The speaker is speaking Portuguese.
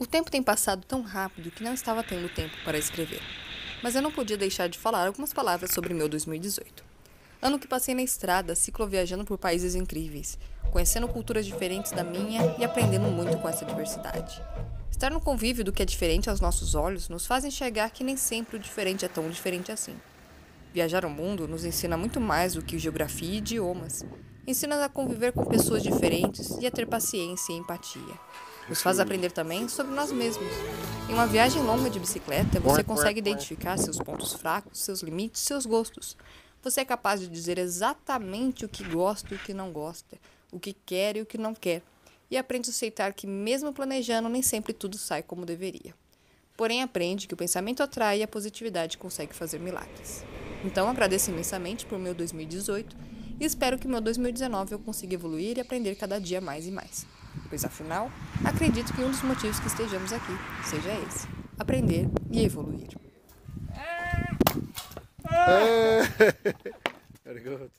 O tempo tem passado tão rápido que não estava tendo tempo para escrever. Mas eu não podia deixar de falar algumas palavras sobre meu 2018. Ano que passei na estrada, cicloviajando por países incríveis, conhecendo culturas diferentes da minha e aprendendo muito com essa diversidade. Estar no convívio do que é diferente aos nossos olhos nos faz enxergar que nem sempre o diferente é tão diferente assim. Viajar o mundo nos ensina muito mais do que geografia e idiomas. Ensina a conviver com pessoas diferentes e a ter paciência e empatia. Nos faz aprender também sobre nós mesmos. Em uma viagem longa de bicicleta, você consegue identificar seus pontos fracos, seus limites, seus gostos. Você é capaz de dizer exatamente o que gosta e o que não gosta, o que quer e o que não quer. E aprende a aceitar que, mesmo planejando, nem sempre tudo sai como deveria. Porém, aprende que o pensamento atrai e a positividade consegue fazer milagres. Então, agradeço imensamente por meu 2018 e espero que meu 2019 eu consiga evoluir e aprender cada dia mais e mais. Pois afinal, acredito que um dos motivos que estejamos aqui seja esse: aprender e evoluir. É. Very good.